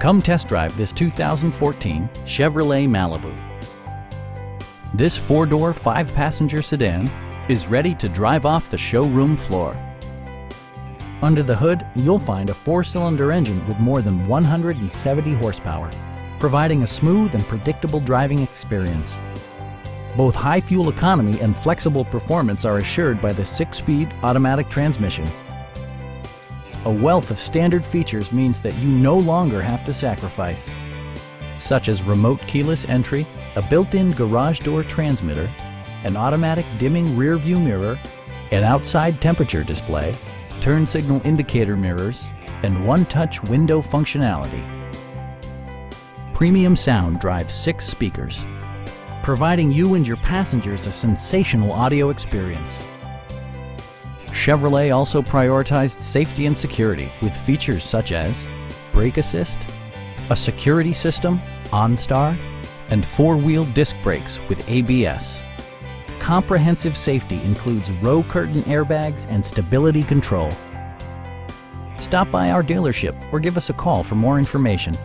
Come test drive this 2014 Chevrolet Malibu. This four-door, five-passenger sedan is ready to drive off the showroom floor. Under the hood, you'll find a four-cylinder engine with more than 170 horsepower, providing a smooth and predictable driving experience. Both high fuel economy and flexible performance are assured by the six-speed automatic transmission. A wealth of standard features means that you no longer have to sacrifice, such as remote keyless entry, a built-in garage door transmitter, an automatic dimming rear view mirror, an outside temperature display, turn signal indicator mirrors, and one-touch window functionality. Premium sound drives six speakers, providing you and your passengers a sensational audio experience. Chevrolet also prioritized safety and security with features such as brake assist, a security system, OnStar, and four-wheel disc brakes with ABS. Comprehensive safety includes row curtain airbags and stability control. Stop by our dealership or give us a call for more information.